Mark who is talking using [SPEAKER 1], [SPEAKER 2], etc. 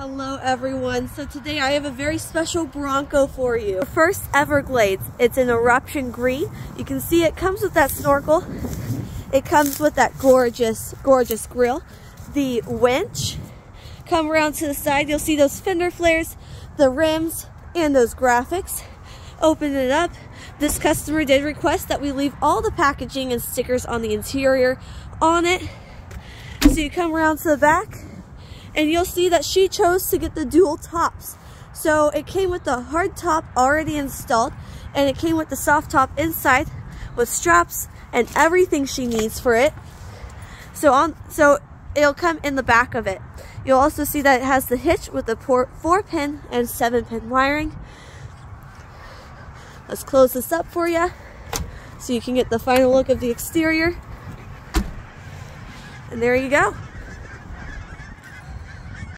[SPEAKER 1] Hello everyone. So today I have a very special Bronco for you. The first Everglades. It's an eruption green. You can see it comes with that snorkel. It comes with that gorgeous, gorgeous grill. The winch. Come around to the side. You'll see those fender flares, the rims, and those graphics. Open it up. This customer did request that we leave all the packaging and stickers on the interior on it. So you come around to the back and you'll see that she chose to get the dual tops. So it came with the hard top already installed and it came with the soft top inside with straps and everything she needs for it. So on so it'll come in the back of it. You'll also see that it has the hitch with the four pin and seven pin wiring. Let's close this up for you so you can get the final look of the exterior. And there you go.